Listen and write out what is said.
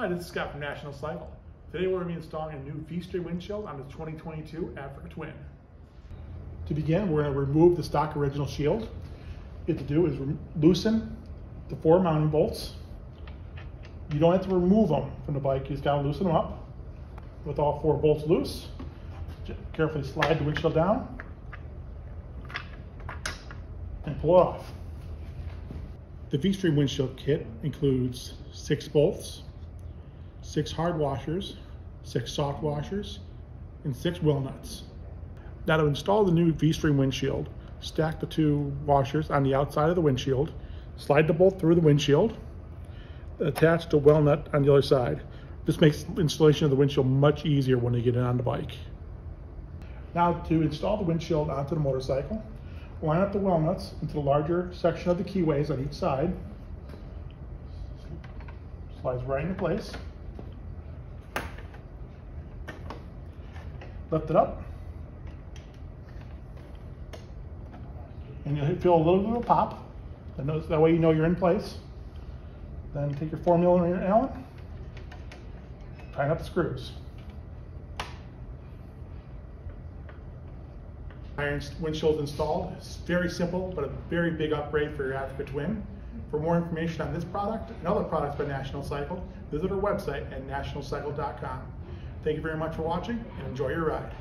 Scott from National Cycle. Today we're going to be installing a new VStream windshield on the 2022 Africa Twin. To begin, we're going to remove the stock original shield. What you have to do is loosen the four mounting bolts. You don't have to remove them from the bike, you just got to loosen them up. With all four bolts loose, carefully slide the windshield down and pull it off. The VStream windshield kit includes six bolts, six hard washers, six soft washers, and six well nuts. Now to install the new VStream windshield, stack the two washers on the outside of the windshield, slide the bolt through the windshield, attach the well nut on the other side. This makes installation of the windshield much easier when you get it on the bike. Now to install the windshield onto the motorcycle, line up the well nuts into the larger section of the keyways on each side. Slides right into place. Lift it up. And you'll feel a little bit of a pop. That way you know you're in place. Then take your 4 millimeter Allen, tighten up the screws. iron windshield installed. It's very simple, but a very big upgrade for your Africa Twin. For more information on this product and other products by National Cycle, visit our website at nationalcycle.com. Thank you very much for watching and enjoy your ride.